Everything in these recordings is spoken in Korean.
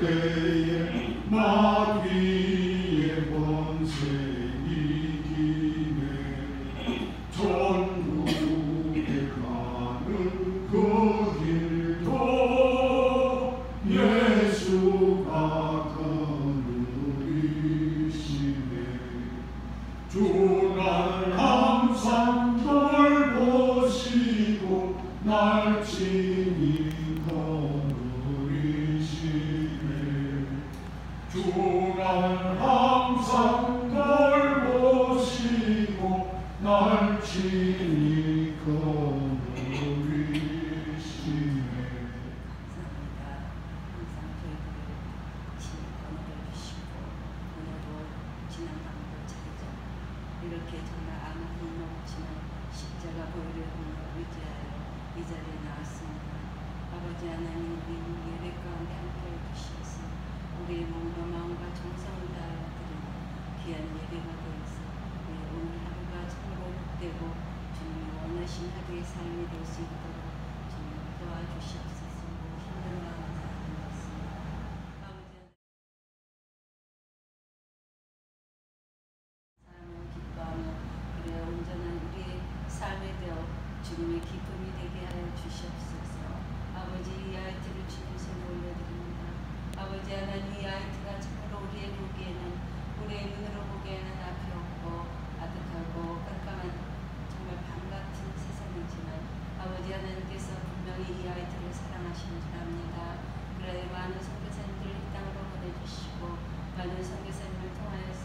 때에 마귀 marching. 아버지 하나님 우리 예배 가운데 함께 해 주시옵소서. 우리의 몸과 마음과 정성을 다하여 드리는 귀한 예배가 되어서 우리 오늘 하루가 참으로 복되고 주님이 원하신 하루의 삶이 될 수 있도록 주님 도와주시옵소서 힘든 마음 다하겠습니다. 아버지 삶을 기뻐하며 그래 온전한 우리의 삶에 되어 주님의 기쁨이 되게 하여 주시옵소서. 아버지 이 아이들을 주님 손에 올려드립니다. 아버지 하나님 이 아이들가 참으로 우리의 보기에는 우리의 눈으로 보기에는 앞이 없고 아득하고 깜깜한 정말 밤 같은 세상이지만 아버지 하나님께서 분명히 이 아이들을 사랑하시는 줄 압니다. 그래 많은 선교사님들을 이 땅으로 보내주시고 많은 선교사님을 통하여서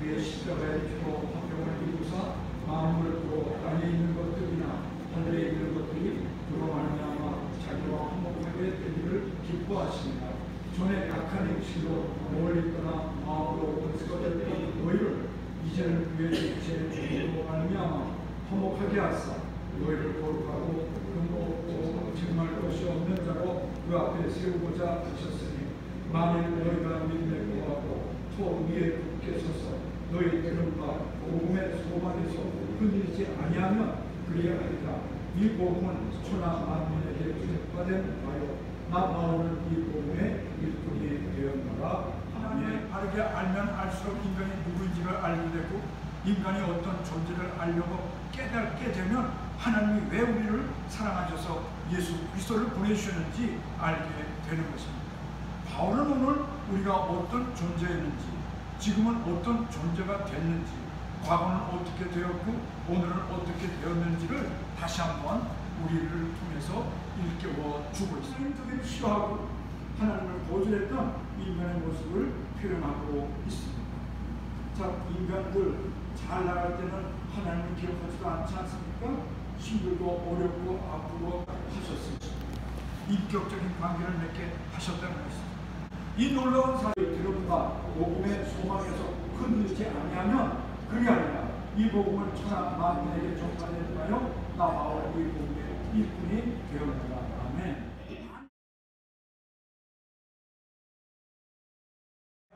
그의 십자가의 피로 화평을 이루사 만물을 또 땅에 있는 것들이나 하늘에 있는 것들이 그로 말미암아 자기와 화목하게 되기를 기뻐하십니다. 전에 약한 행실로 멀리 떠나 마음으로 원수거졌던 너희를 이제는 그의 육체의 죽음으로 말미암아 화목하게 하사 너희를 거룩하고 금없고 정말 것이 없는 자로 그 앞에 세우고자 하셨으니 만일 너희가 믿음에 거하고 토 위에 굳게 서서 너희 들음과 복음의 소망에서 흔들리지 아니하면 그리하리라 이 복음은 천하 만민에게 주택화된 바요. 나 바울은 이 복음의 일꾼이 되었노라. 하나님을 바르게 알면 알수록 인간이 누구인지를 알게 되고 인간이 어떤 존재를 알려고 깨닫게 되면 하나님이 왜 우리를 사랑하셔서 예수 그리스도를 보내주셨는지 알게 되는 것입니다. 바울은 오늘 우리가 어떤 존재였는지 지금은 어떤 존재가 됐는지 과거는 어떻게 되었고 오늘은 어떻게 되었는지를 다시 한번 우리를 통해서 일깨워 주고 있습니다. 싫어하고 하나님을 거절했던 인간의 모습을 표현하고 있습니다. 자, 인간들 잘 나갈 때는 하나님을 기억하지도 않지 않습니까? 힘들고 어렵고 아프고 하셨습니다. 인격적인 관계를 맺게 하셨다는 것입니다. 이 놀라운 사실을 들음과 복음의 소망에서 흔들리지 아니하면 그게 아니라 이 복음을 천하 만민에게 전파되나요? 나 바울 이 복음의 일꾼이 되었노라. 아멘.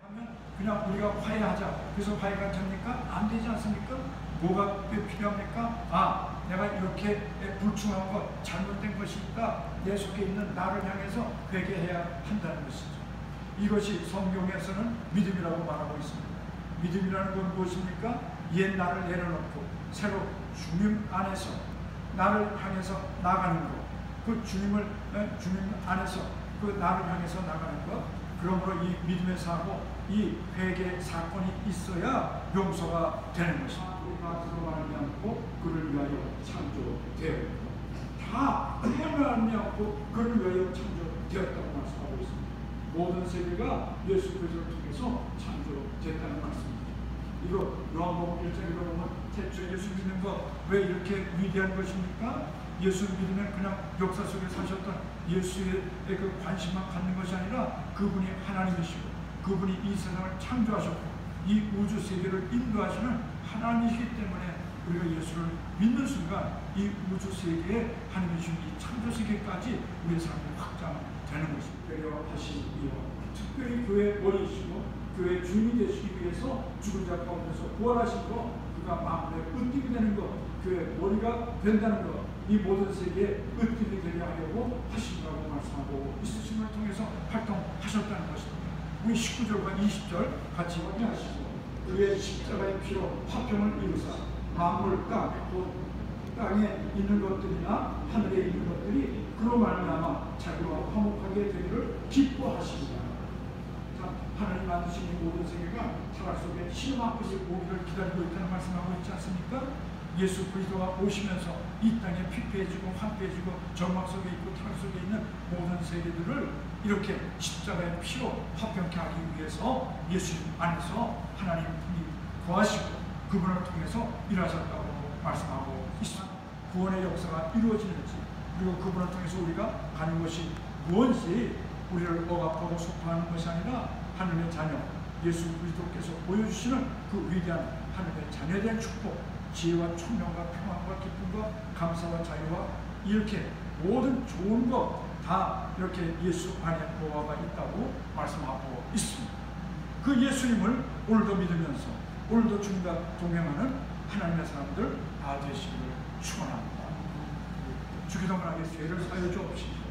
하면 그냥 우리가 화해하자. 그래서 화해가 됩니까? 안 되지 않습니까? 뭐가 필요합니까? 아, 내가 이렇게 불충한 것, 잘못된 것이 있다. 내 속에 있는 나를 향해서 회개해야 한다는 것이죠. 이것이 성경에서는 믿음이라고 말하고 있습니다. 믿음이라는 건 무엇입니까? 옛 나를 내려놓고 새로 주님 안에서 나를 향해서 나가는 것. 그 주님을 주님 안에서 그 나를 향해서 나가는 것. 그러므로 이 믿음의 사고, 이 회개 사건이 있어야 용서가 되는 것입니다. 우리가 그로 말미암고 그를 위하여 창조되었고 다 말미암고 그를 위하여 창조되었다고 말씀하고 있습니다. 모든 세계가 예수 그리스도를 통해서 창조됐다는 말씀입니다. 이거 요한복음 1장에 보면 태초에 예수 믿는 것왜 이렇게 위대한 것입니까? 예수 믿으면 그냥 역사 속에 사셨던 예수의 그 관심만 갖는 것이 아니라 그분이 하나님이시고 그분이 이 세상을 창조하셨고 이 우주 세계를 인도하시는 하나님이시기 때문에 우리가 예수를 믿는 순간 이 우주 세계에 하나님이 주신 이 창조 세계까지 우리의 삶이 확장되는 것입니다. 하신 이와 특별히 교회 머리이시고 교회 주인이 되시기 위해서 죽은 자 가운데서 부활하신 것 그가 마음의 으뜸이 되는 것 교회 머리가 된다는 것 이 모든 세계에 으뜸이 되게 하려고 하신다고 말씀하고 있으심을 통해서 활동하셨다는 것입니다. 우리 19절과 20절 같이 확인하시고 그의 십자가의 피로 화평을 이루사 만물 땅, 또 땅에 있는 것들이나 하늘에 있는 것들이 그로 말미암아 자기와 화목하게 되기를 기뻐하십니다. 자, 하나님 만드신 이 모든 세계가 타락 속에 신음 앞에서 오기를 기다리고 있다는 말씀하고 있지 않습니까? 예수 그리스도가 오시면서 이 땅에 피폐해지고 황폐해지고 절망 속에 있고 타락 속에 있는 모든 세계들을 이렇게 십자가의 피로 화평케 하기 위해서 예수 안에서 하나님이 구하시고 그분을 통해서 일하셨다고 말씀하고 있습니다. 구원의 역사가 이루어지는지 그리고 그분을 통해서 우리가 가는 것이 무엇인지 우리를 억압하고 소통하는 것이 아니라 하나님의 자녀 예수 그리스도께서 보여주시는 그 위대한 하나님의 자녀에 대한 축복 지혜와 총명과 평안과 기쁨과 감사와 자유와 이렇게 모든 좋은 것 다 이렇게 예수 안에 보화가 있다고 말씀하고 있습니다. 그 예수님을 오늘도 믿으면서 오늘도 주님과 동행하는 하나님의 사람들 다 되시기를 축원합니다. 주기도문 하게 죄를 사여 주옵시고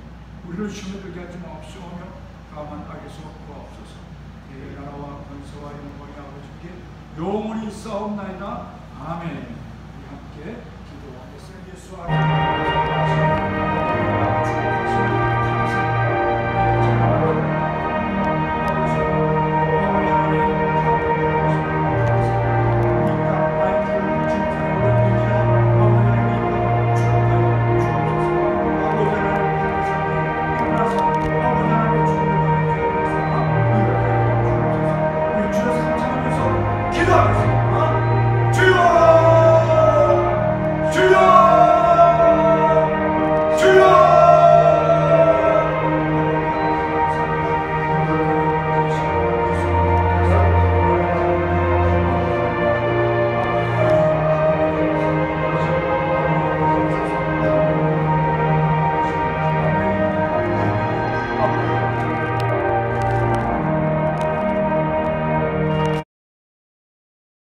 우리를 시험에 들게 하지 마옵시오며 다만 악에서 구하옵소서. 내 나라와 권세와 영광이 아버지께 영원히 싸움나이다. 아멘. 우리 함께 Fuck!